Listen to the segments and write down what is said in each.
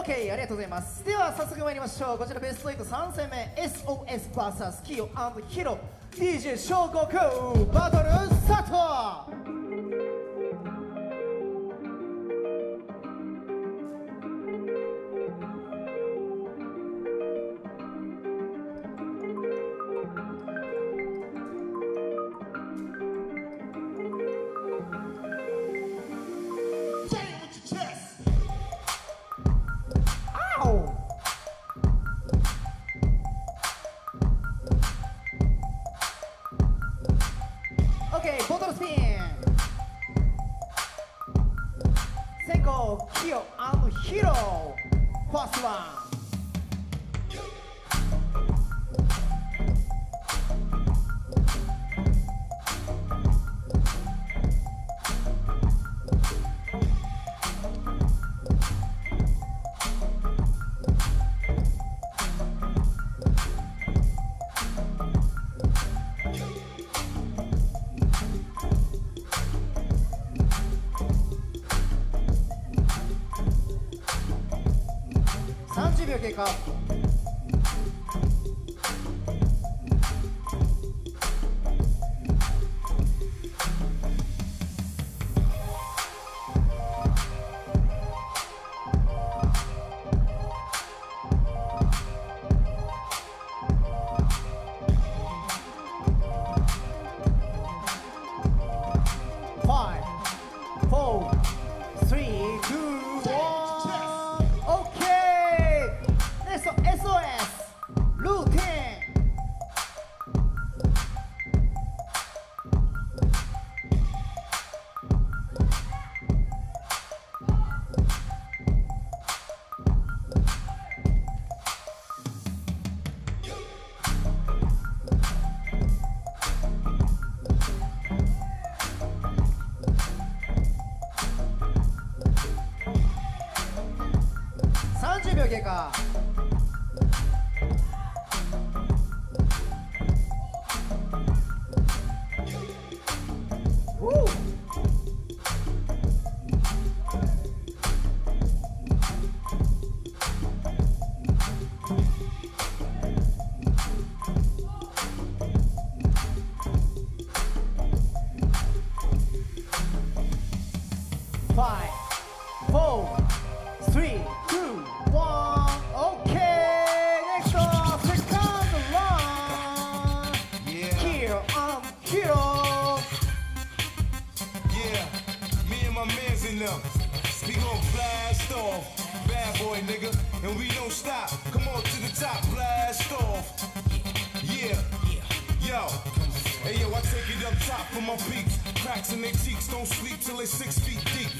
OK ありがとうございます。では早速参りましょう。こちらベスト83戦目 SOSVS キヨヒロ DJ 小悟空バトルスタート OK ボトルスピン。先行キヨヒロファーストワン。30秒経過。 새벽에가 Five, four, blast off. Bad boy, nigga. And we don't stop. Come on to the top, blast off. Yeah, yo. Hey yo, I take it up top for my peaks. Cracks in their cheeks, don't sleep till they six feet deep.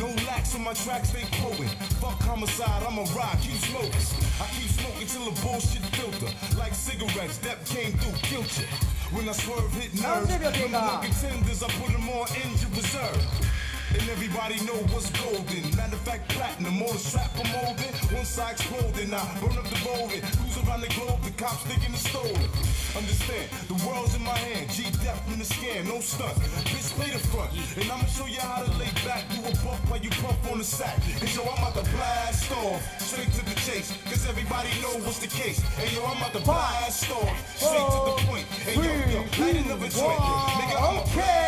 No lax on my tracks, they quoting. Fuck homicide, I'm a rock, keep smoking. I keep smoking till the bullshit filter. Like cigarettes, that came through, you. When I swerve, hit nerves. Sounds like a Them nigga. young contenders, I put them on injured reserve. Everybody know what's golden. Matter of fact, platinum, the strap I'm holding. One side exploding, I burn up the golden. Cruise around the globe, the cops thinking it's stolen. Understand, the world's in my hand. G depth in the scan, no stunt. Bitch, play the front. And I'ma show you how to lay back, do a bump while you puff on the sack. And yo, I'm about to blast off, straight to the chase. Cause everybody know what's the case. And yo, I'm about to blast off, straight to the point. And yo, yo, light another joint. Nigga, I'ma blast off, right to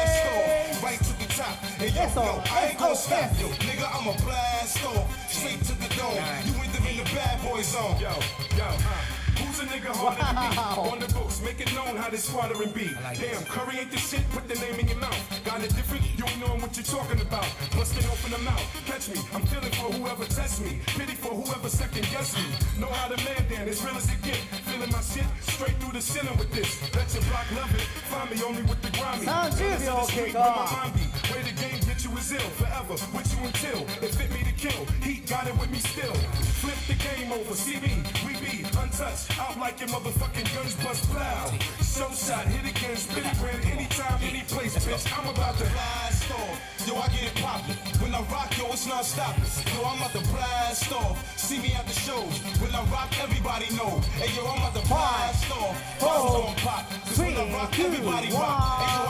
And yo, yo. I ain't gonna stop, sir. yo. Nigga, I'ma blast off, straight to the dome. You enter in the bad boy zone. Yo, yo, who's a nigga harder than me? On the books, make it known how this squattering be. Damn, Curry ain't the shit, put the name in your mouth. Got it different, you ain't knowing what you're talking about. Busting open the mouth, catch me. I'm feeling for whoever tests me. Pity for whoever second guess me. Know how to man down, as real as it get. Feeling my shit, straight through the center with this. Let your block love it, find me only with the grimy. Sound Realest you, in game get you is ill, forever, with you until it fit me to kill. Heat got it with me still. Flip the game over, see me, we be untouched. Out like your motherfucking guns bust plow. Show shot, hit again, spit it when anytime, any place, bitch. I'm about to blast off. Yo, I get it poppin'. When I rock, yo, it's not stopping. Yo, I'm about to blast off. See me at the shows. When I rock, everybody know. Hey, yo, I'm about to blast off. Bottles on pop. 'Cause when I rock, everybody rock. Hey, yo,